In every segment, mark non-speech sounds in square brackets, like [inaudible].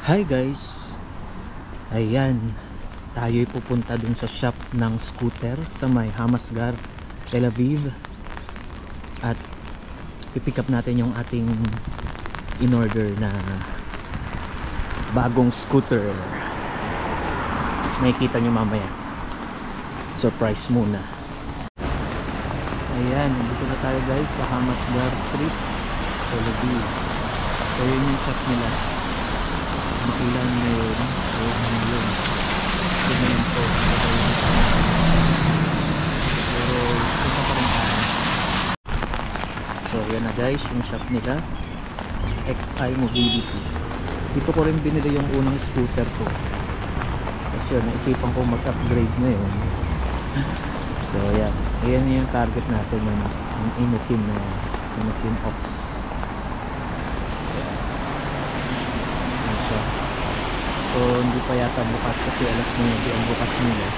Hi guys. Ayan. Tayo'y pupunta dun sa shop ng scooter Sa may Hamasgar Tel Aviv. At Pipick up natin yung ating In-order na Bagong scooter. Makikita nyo mamaya. Surprise muna. Ayan Dito na tayo guys Sa Hamasgar Street Tel Aviv. So yun yung shop nila yun so yun yun po. Pero isa pa rin tayo. So yan na guys yung shop nila. XI Mobility. Dito ko rin binili yung unang scooter ko. Kasi yun naisipan ko mag upgrade na yun [laughs] so yan. Yan yung target natin yung, yung Inukin na Inukin Ox Ayan siya. So hindi pa yata bukas kasi alas 9 ang bukas nila.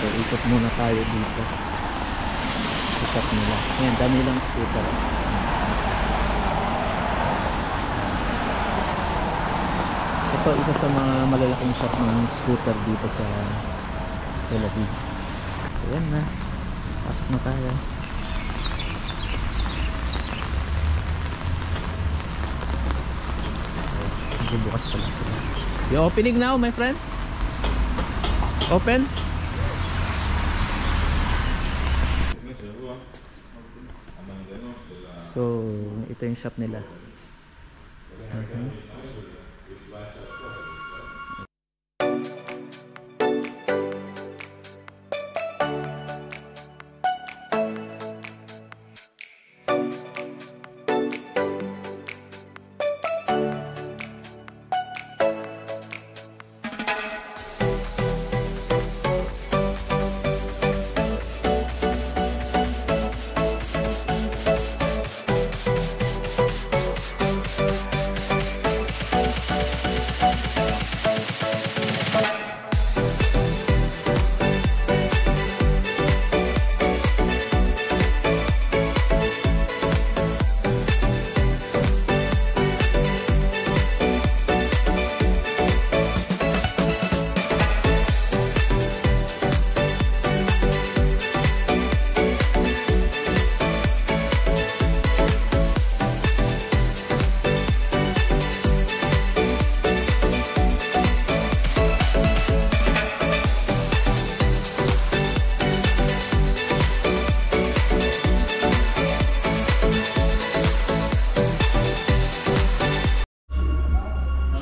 So ikot muna tayo dito. Shop nila. Ayan, dami lang scooter. Ito isa sa mga malalaking shop ng scooter dito sa Tel Aviv. So yan na. Pasok na tayo. Bubukas pala sila. You opening now, my friend? Open? So, ito yung shop nila. Mhm.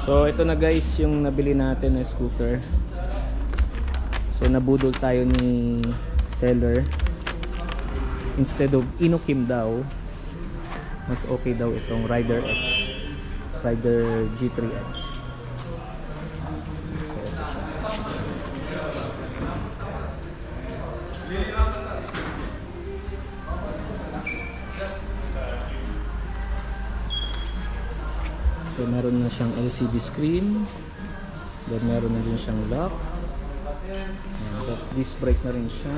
So ito na guys yung nabili natin na scooter. So nabudol tayo ni seller. Instead of Inokim daw, mas okay daw itong Rider X. Rider G3X. So meron na siyang LCD screen. Then meron na din siyang lock. Ayan, Tapos disc brake na rin siya.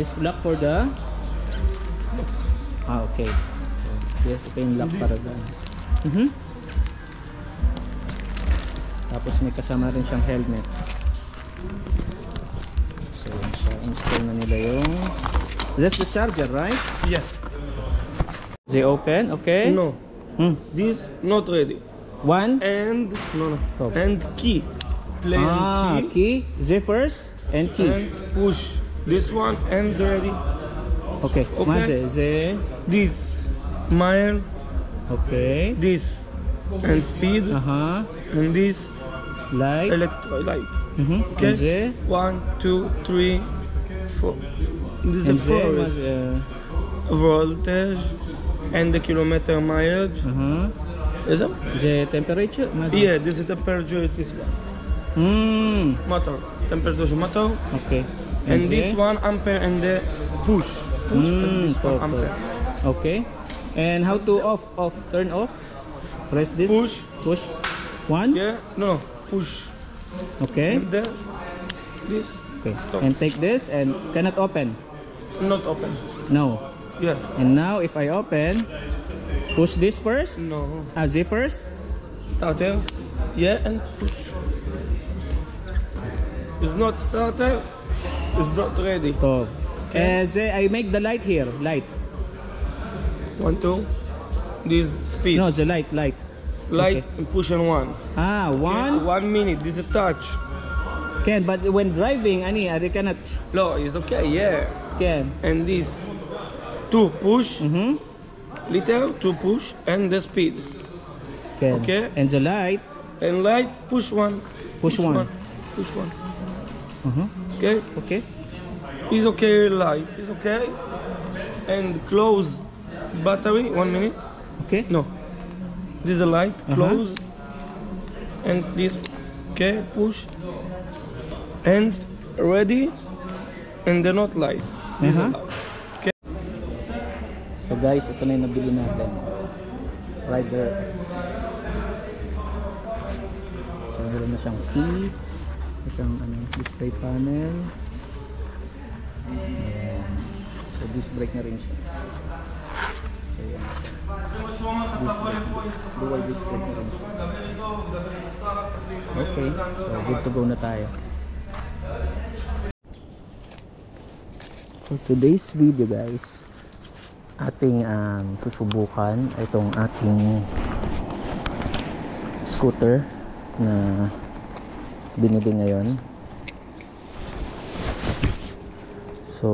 Disc lock for the Ah, okay. So, ito yung lock para doon. Mhm. Tapos may kasama rin siyang helmet. So yun siya. Install na nila yung That's the charger, right? Yeah. Is it open? Okay. No, Hmm. this not ready. One. And no no. Oh. And key. Plain ah, key. key. Z first and key. And push this one and ready. okay. Okay. This mile. Okay. This and speed. Aha. And this Light. electrolyte. Mhm. Okay. And One, two, three, four. This is Z the was forest. uh, voltage and the kilometer mileage. aha. Is it? Z temperature. Yeah, this is the temperature. This one. Hmm. Motor. Temperature motor. Okay. And Z? this one ampere and the push. Push and Hmm. this one ampere. Okay. And how to off? Off. Turn off. Press this. Push. Push. One. Yeah, no, push. Okay. And the, this Okay. Stop. And take this and cannot open. not open. No. Yeah, And now if I open, push this first. no. Ah, Z first. starter. Yeah, and push. It's not starter. It's not ready. To. Eh, say, I make the light here. Light. One, two. This speed. No, the light, light. Light okay. and push on one. Ah, Okay, one. One minute. This is a touch. Can, but when driving, ani, I cannot. No, it's okay. Yeah. Can. And this. Two push. Mm-hmm. Little. Two push. And the speed. Can. Okay. And the light. And light. Push one. Push one. Push one. Uh-huh. Okay. Okay. It's okay. Light. It's okay. And close battery. One minute. Okay. No. This is a light. Uh-huh. Close. And this. Okay. Push. And ready. And the not light. This Uh-huh. light. So guys, ito na yung nabili natin. Rider X. So meron na siyang key. Siyang ano, display panel. Ayan. So disc brake na rin siya. So yan. Disc brake. Dual disc brake na rin siya. Okay. So good to go na tayo. For today's video guys, ating um, susubukan itong ating scooter na binili ngayon. So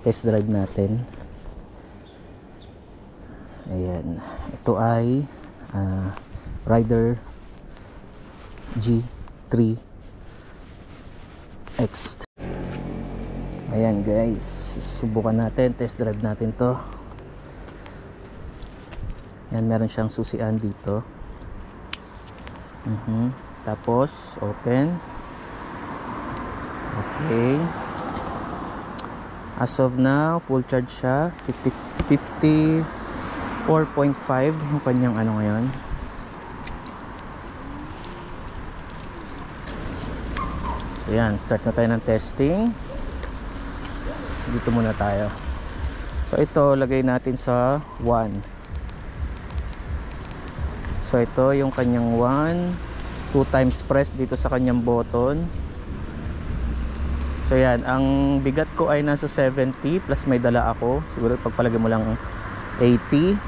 test drive natin. Ayan. Ito ay ah, Rider G3 X Ayan guys, subukan natin, test drive natin to. Yan, meron siyang susian dito. Mhm. Tapos, open. Okay. As of now, full charge siya. 50, 54.5 yung kanyang ano ngayon. So yan, start na tayo ng testing dito muna tayo. So ito lagay natin sa 1 so ito yung kanyang 1 2 times press dito sa kanyang button. So yan. Ang bigat ko ay nasa 70 plus may dala ako. Siguro pagpalagay mo lang 80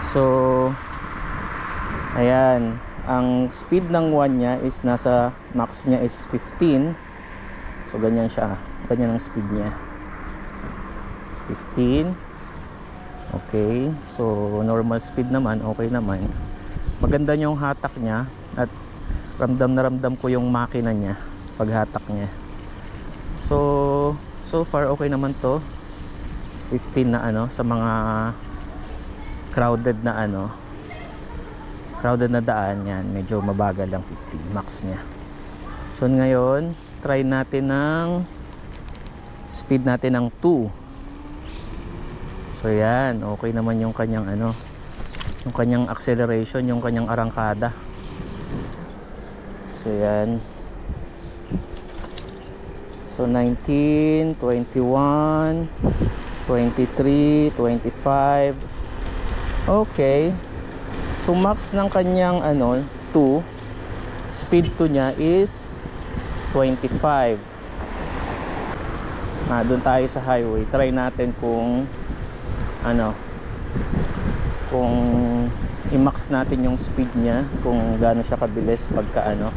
so ayan. Ang speed ng 1 nya is nasa max nya is 15 so ganyan siya. Ganyan ang speed niya 15 okay so normal speed naman okay naman. Maganda yung hatak niya at ramdam na ramdam ko yung makina niya pag hatak niya. So so far okay naman to. 15 na ano sa mga crowded na ano crowded na daan yan medyo mabagal lang 15 max niya. So ngayon try natin ng speed natin ng 2 So yan, okay naman yung kanyang ano, yung kanyang acceleration, yung kanyang arangkada. So yan. So 19, 21, 23, 25. Okay. So max ng kanyang ano, 2, speed 2 niya is 25. Ah, doon tayo sa highway. Try natin kung ano kung i-max natin yung speed niya kung gaano siya kabilis pagka ano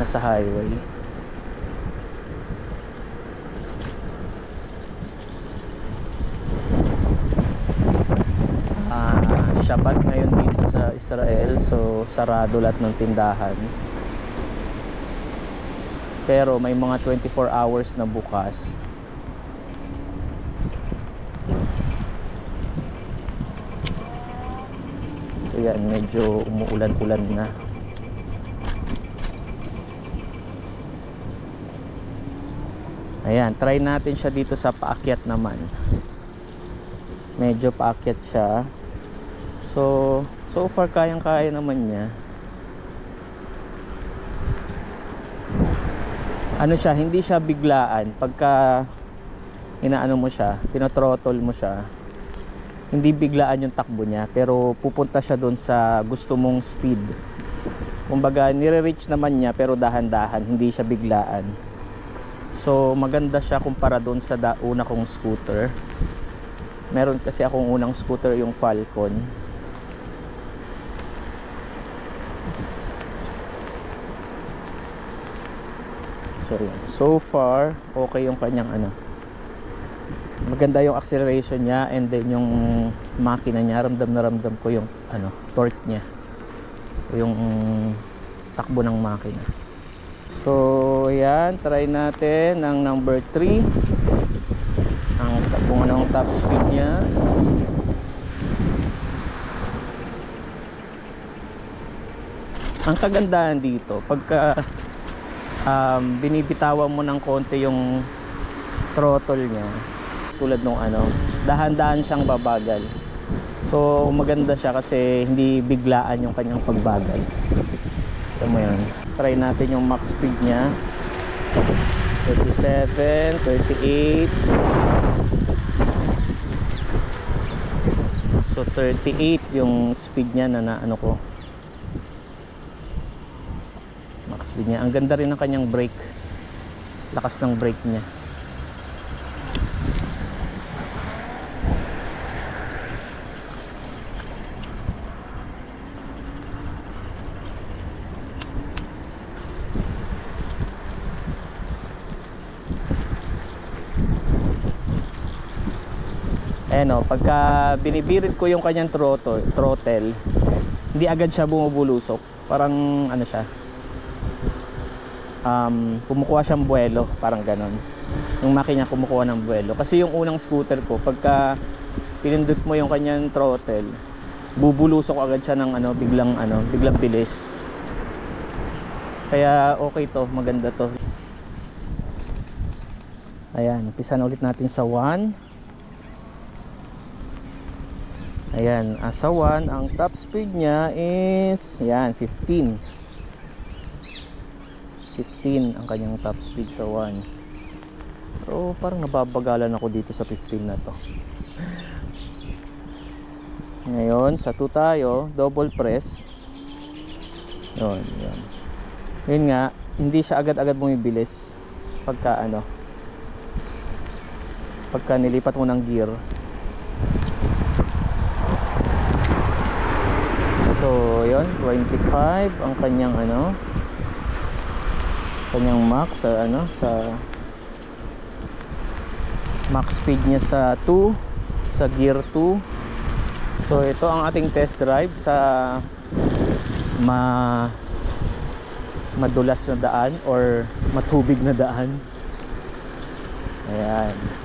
nasa highway. Ah Shabbat ngayon dito sa Israel so sarado lahat ng tindahan. Pero may mga 24 hours na bukas So yan, medyo umuulan-ulan na. Ayan, try natin siya dito sa paakyat naman. Medyo paakyat siya. So, so far kayang-kaya naman niya. Ano siya, hindi siya biglaan. Pagka inaano mo siya, tinotrottle mo siya, hindi biglaan yung takbo niya pero pupunta siya doon sa gusto mong speed. Kumbaga nire-reach naman niya pero dahan-dahan hindi siya biglaan. So maganda siya kumpara doon sa una kong scooter. Meron kasi akong unang scooter yung Falcon. So yun. so far okay yung kanyang ano maganda yung acceleration niya and then yung makina niya ramdam na ramdam ko yung ano torque niya. Yung takbo ng makina. So yan try natin ang number 3 ang kung anong top speed niya. Ang kagandahan dito pagka um, binibitawan mo ng konti yung throttle niya tulad nung ano dahan-dahan siyang babagal. So maganda siya kasi hindi biglaan yung kanyang pagbagal. Alam mo yun? Try natin yung max speed niya. 37 38 so 38 yung speed niya na, na ano ko. Max speed niya. Ang ganda rin ng kanyang brake. Lakas ng brake niya Ayan o, pagka binibirit ko yung kanyang throttle, throttle hindi agad siya bumubulusok. Parang ano siya, um, kumukuha siyang buwelo, parang ganon. Yung makina kumukuha ng buwelo. Kasi yung unang scooter ko, pagka pinindot mo yung kanyang throttle, bubulusok agad siya ng ano, biglang ano, biglang bilis. Kaya okay to, maganda to. Ayan, umpisa na ulit natin sa 1. Ayan, sa 1, ang top speed niya is, yan, 15. 15 ang kanyang top speed sa 1. Pero parang nababagalan ako dito sa 15 na to. [laughs] Ngayon, sa 2 tayo, double press. Yun, yun. Yun nga, hindi siya agad-agad bumibilis pagka ano, pagka nilipat mo ng gear. So, yun, 25 ang kanyang ano, kanyang max sa ano, sa max speed niya sa 2, sa gear 2. So, ito ang ating test drive sa ma madulas na daan or matubig na daan. Ayan.